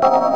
Oh.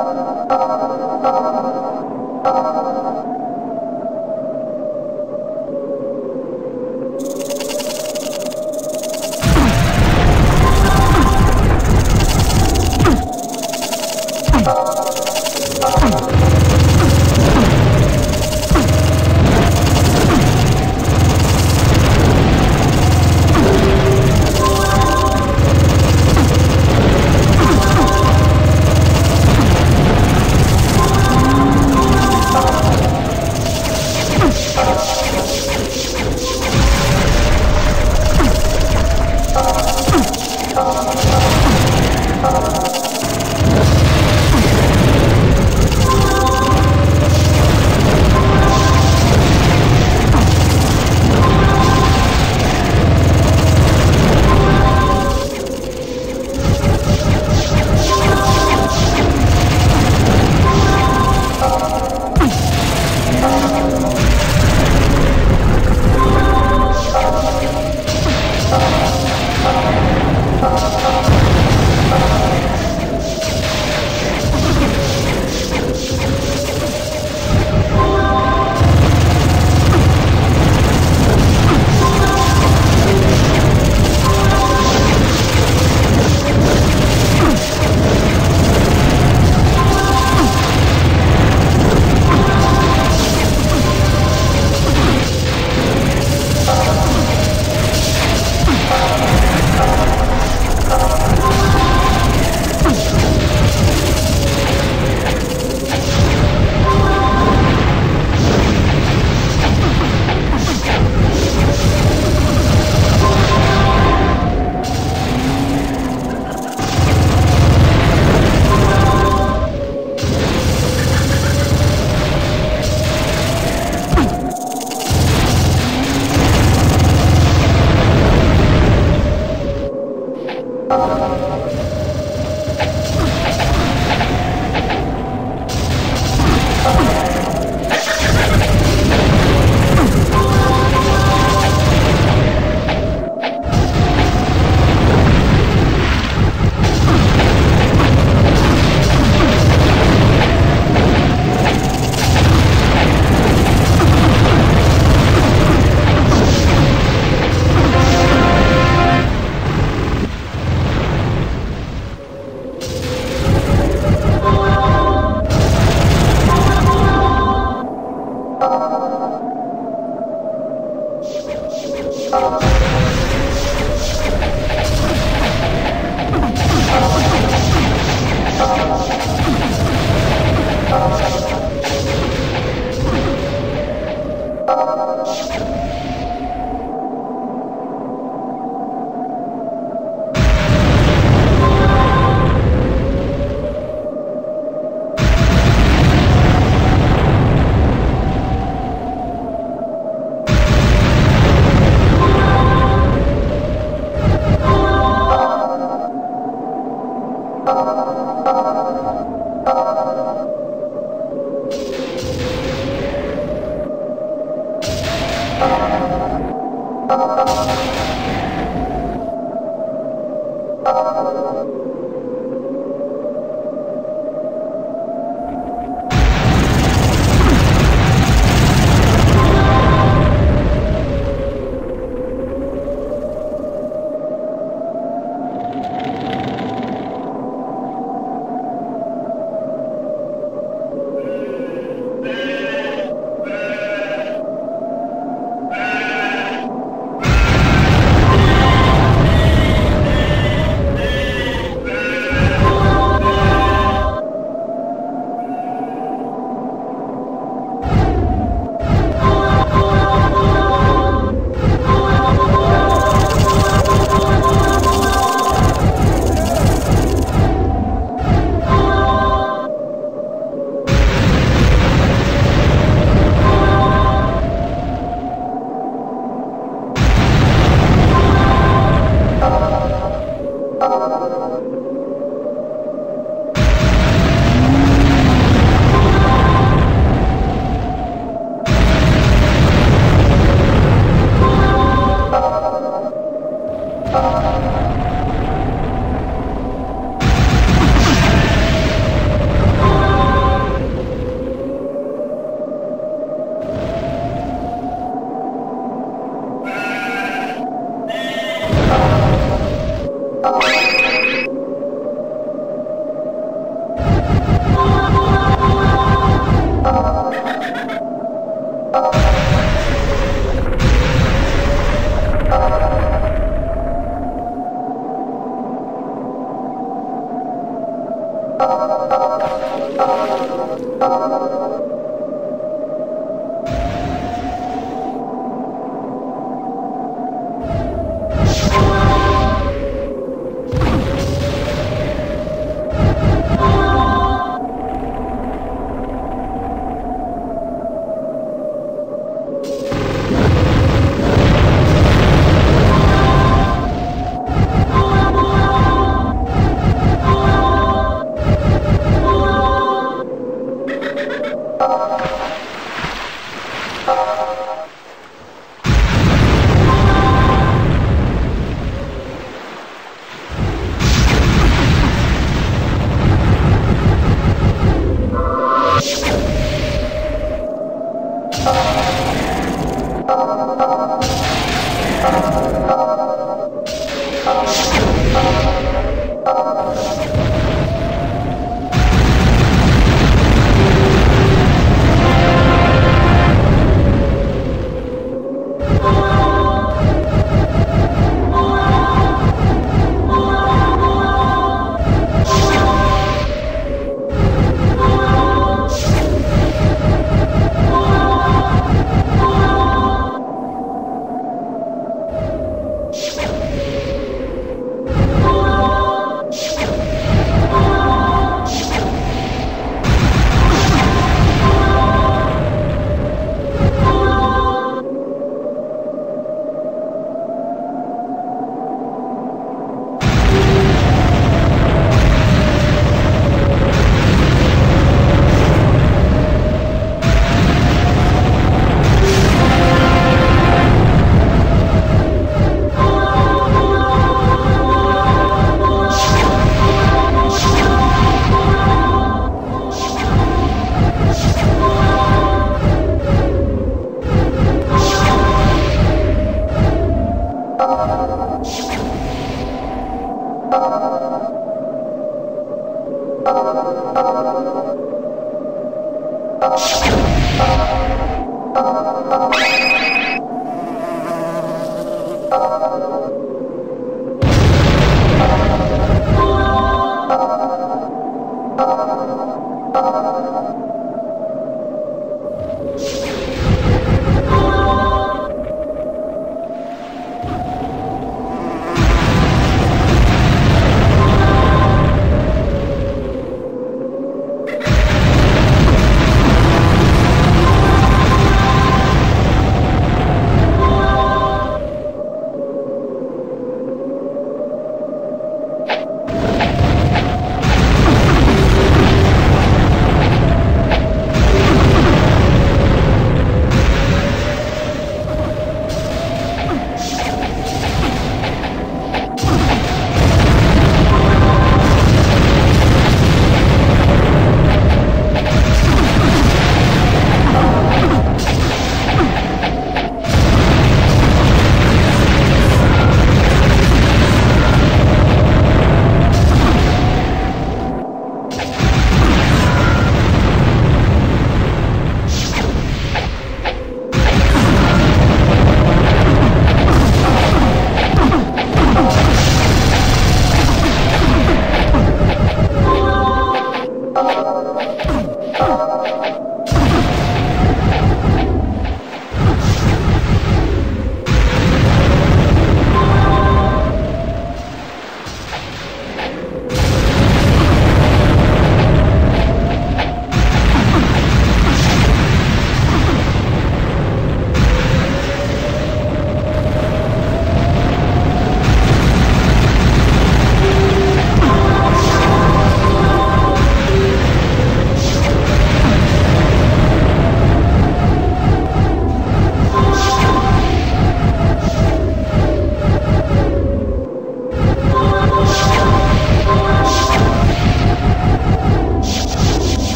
Oh,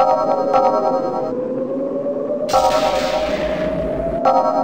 Thank you.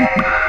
Yeah.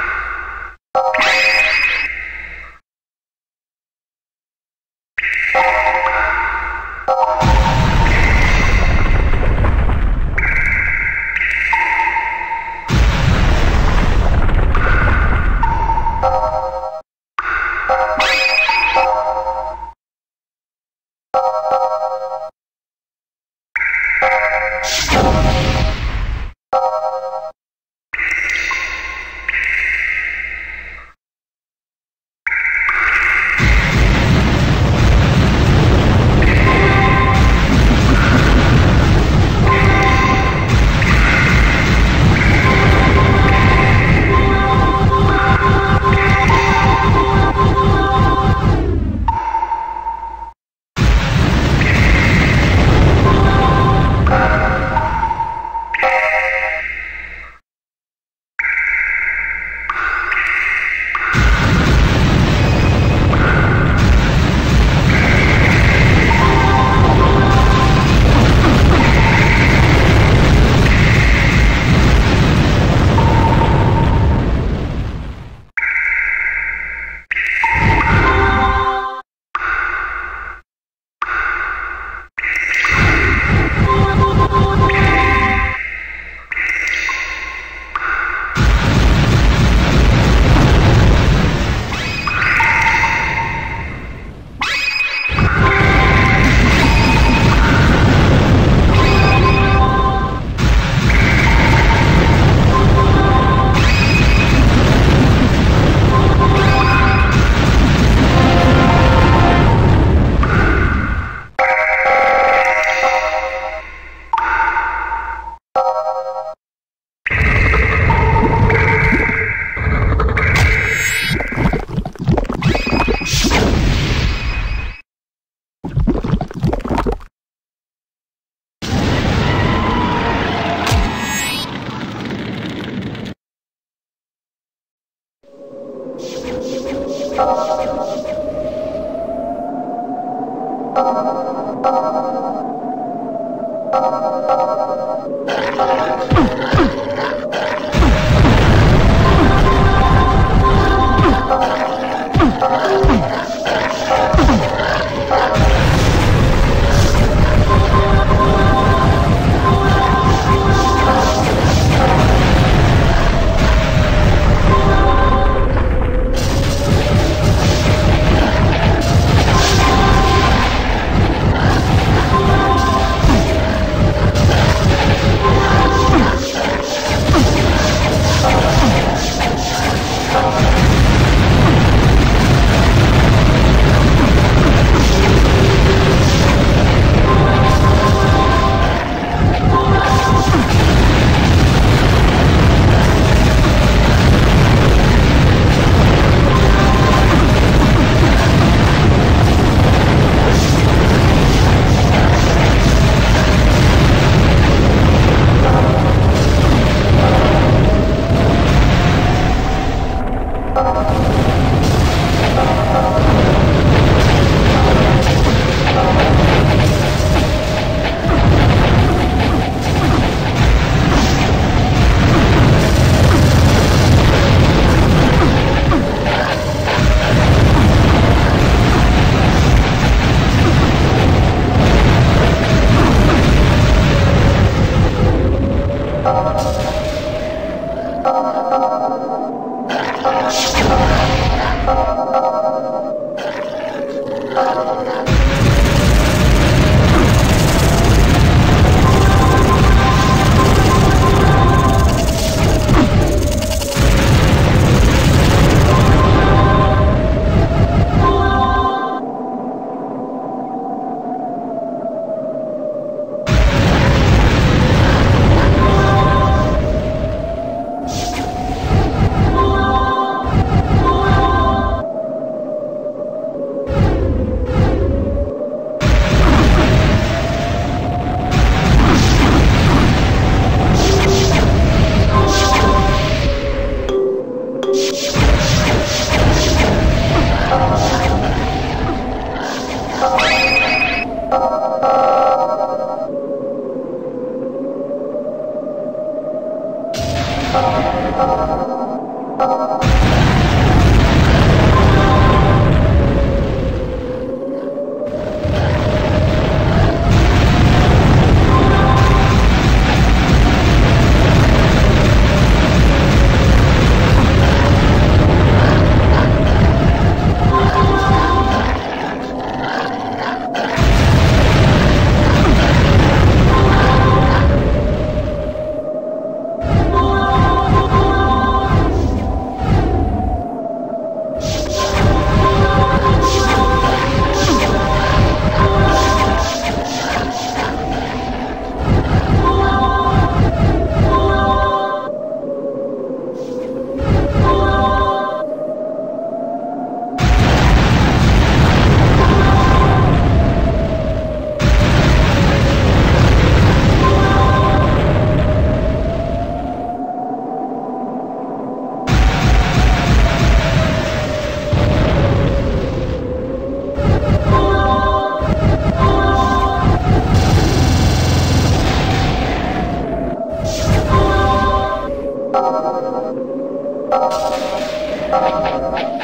you「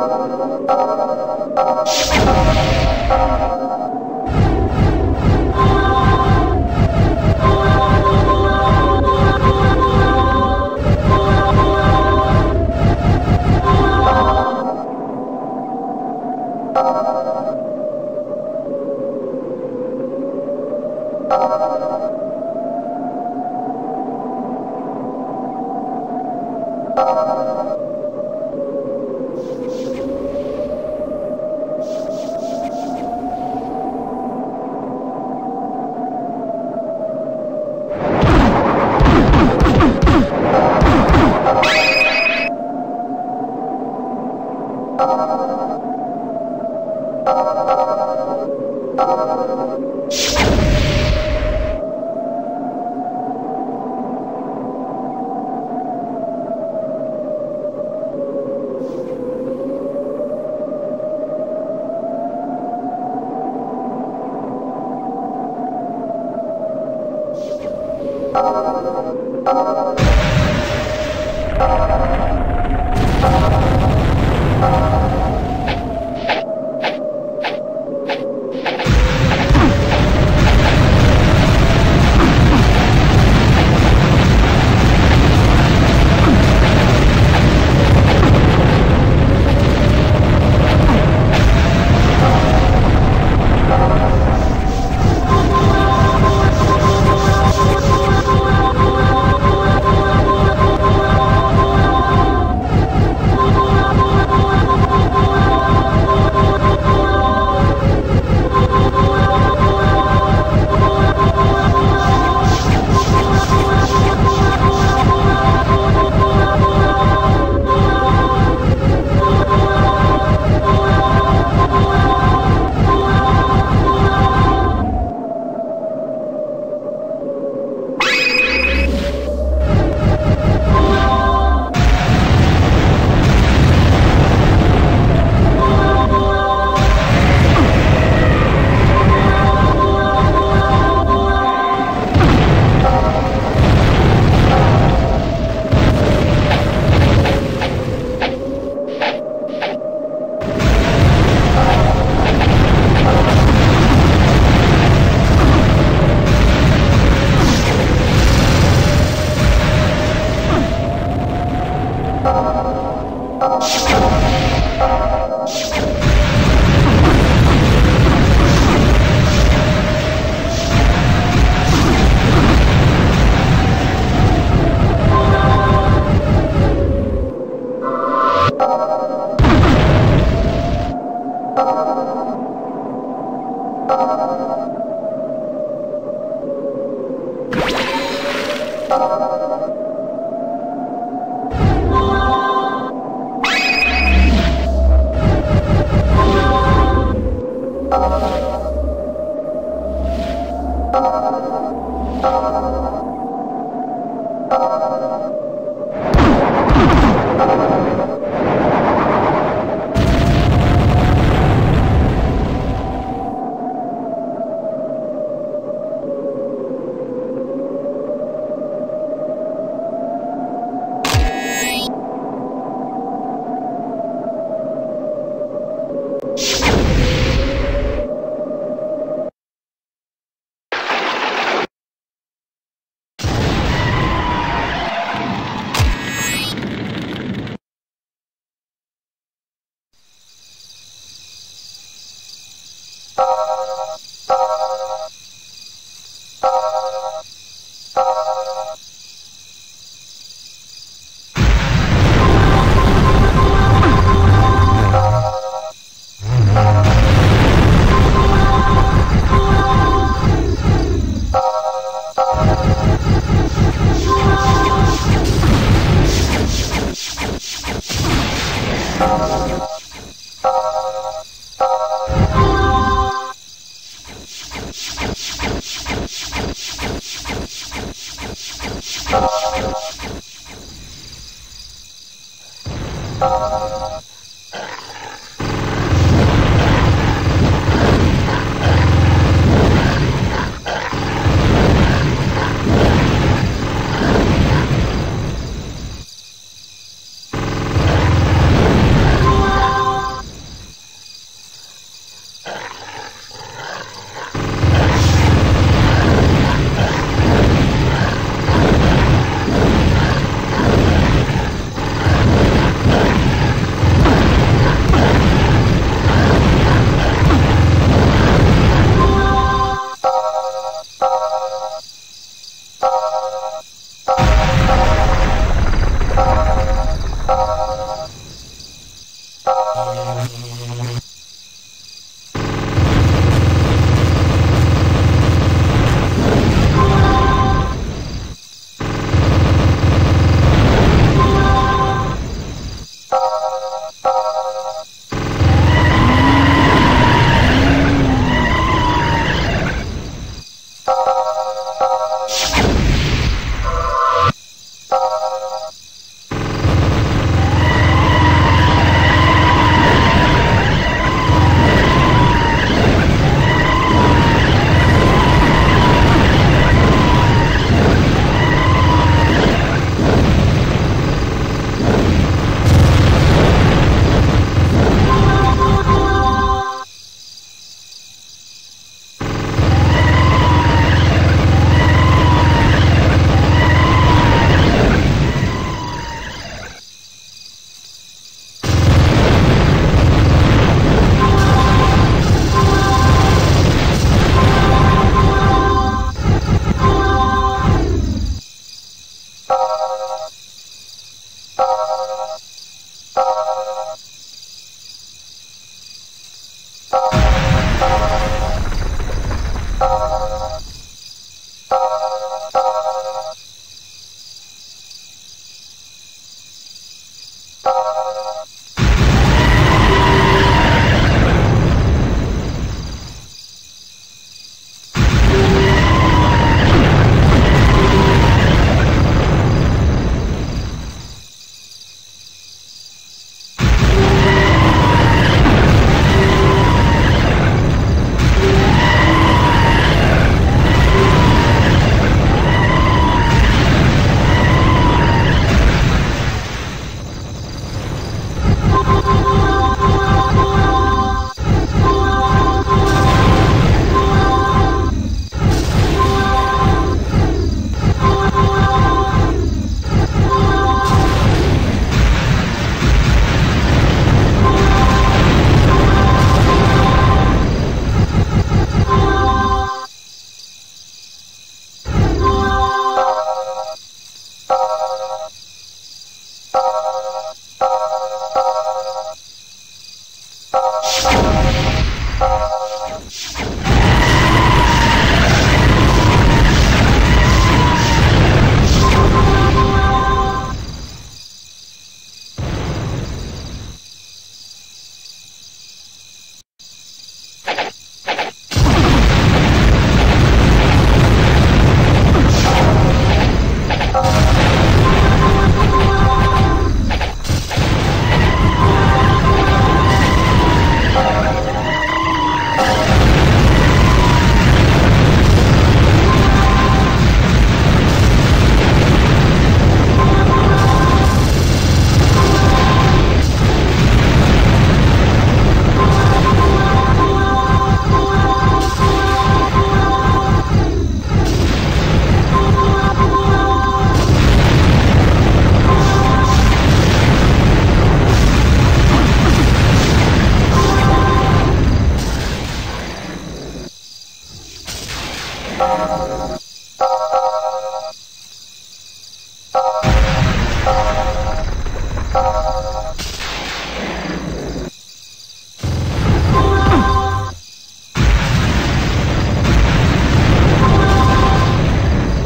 you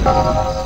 Música